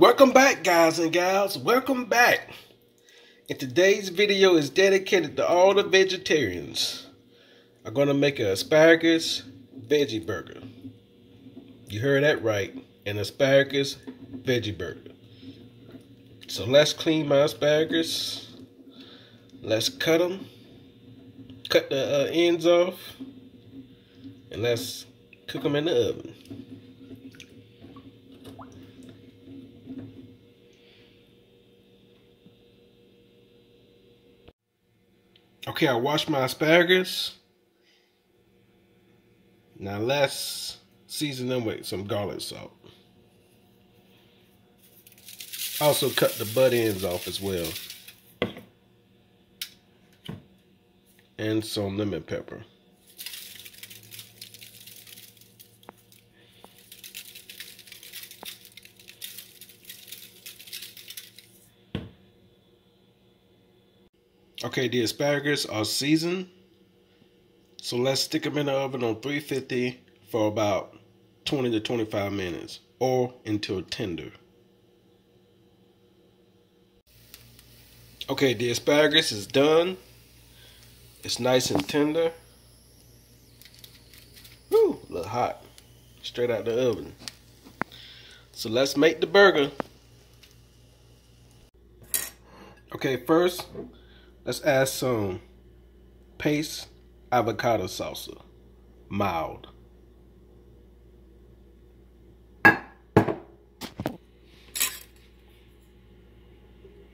Welcome back, guys and gals. Welcome back. And today's video is dedicated to all the vegetarians. I'm going to make an asparagus veggie burger. You heard that right. An asparagus veggie burger. So let's clean my asparagus. Let's cut them. Cut the uh, ends off. And let's cook them in the oven. Okay, I washed my asparagus. Now let's season them with some garlic salt. Also cut the butt ends off as well. And some lemon pepper. Okay, the asparagus are seasoned. So let's stick them in the oven on 350 for about 20 to 25 minutes or until tender. Okay, the asparagus is done. It's nice and tender. Woo, look hot. Straight out the oven. So let's make the burger. Okay, first Let's add some paste avocado salsa, mild.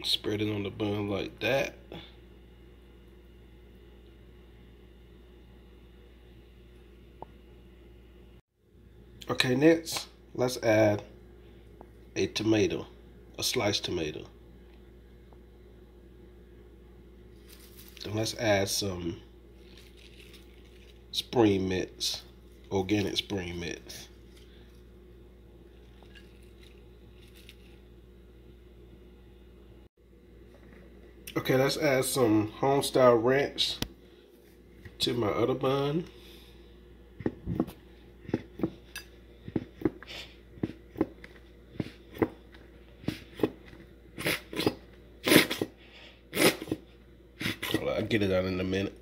Spread it on the bun like that. Okay, next, let's add a tomato, a sliced tomato. Then let's add some spring mix, organic spring mix. Okay, let's add some homestyle ranch to my other bun. I'll get it out in a minute.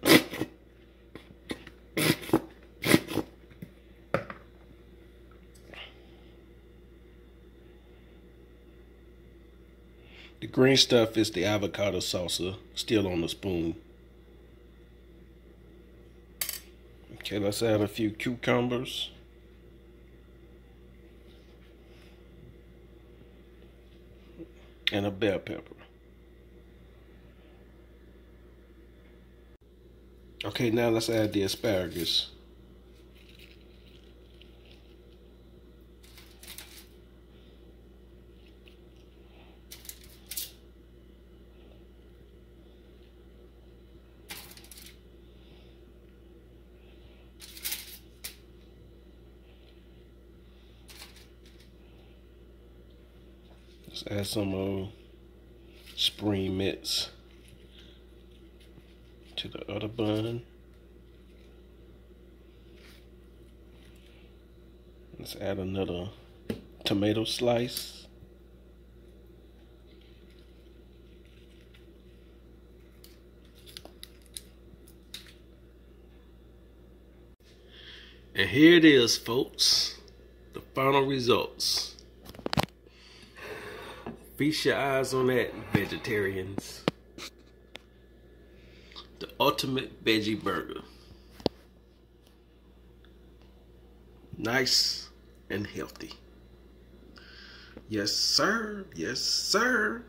The green stuff is the avocado salsa, still on the spoon. Okay, let's add a few cucumbers. And a bell pepper. Okay, now let's add the asparagus. Let's add some uh, spring mix to the other bun. Let's add another tomato slice. And here it is, folks. The final results. Feast your eyes on that, vegetarians the ultimate veggie burger. Nice and healthy. Yes, sir. Yes, sir.